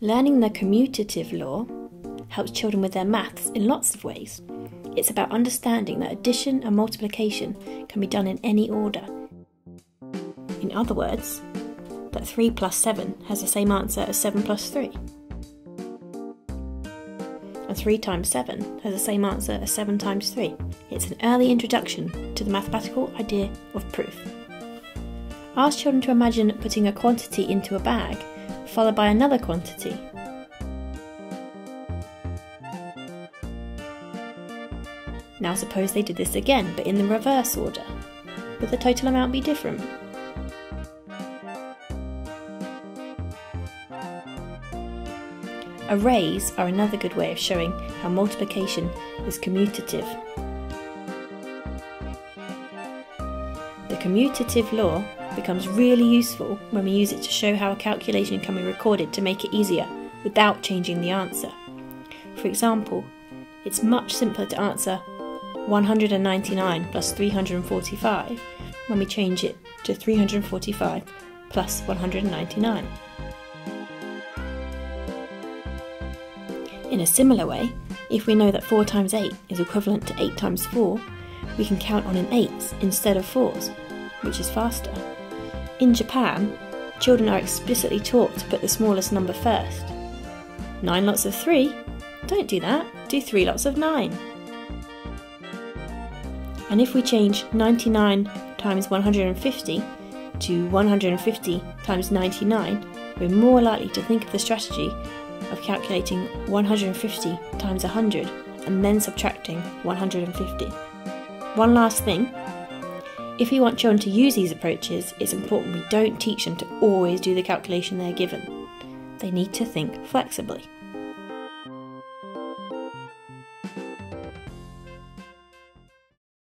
Learning the commutative law helps children with their maths in lots of ways. It's about understanding that addition and multiplication can be done in any order. In other words, that 3 plus 7 has the same answer as 7 plus 3. And 3 times 7 has the same answer as 7 times 3. It's an early introduction to the mathematical idea of proof. Ask children to imagine putting a quantity into a bag, followed by another quantity. Now suppose they did this again, but in the reverse order. Would the total amount be different? Arrays are another good way of showing how multiplication is commutative. The commutative law becomes really useful when we use it to show how a calculation can be recorded to make it easier without changing the answer. For example, it's much simpler to answer 199 plus 345 when we change it to 345 plus 199. In a similar way, if we know that 4 times 8 is equivalent to 8 times 4, we can count on in 8s instead of 4s, which is faster. In Japan, children are explicitly taught to put the smallest number first. 9 lots of 3? Don't do that, do 3 lots of 9. And if we change 99 times 150 to 150 times 99, we're more likely to think of the strategy of calculating 150 times 100 and then subtracting 150. One last thing if we want children to use these approaches, it's important we don't teach them to always do the calculation they're given. They need to think flexibly.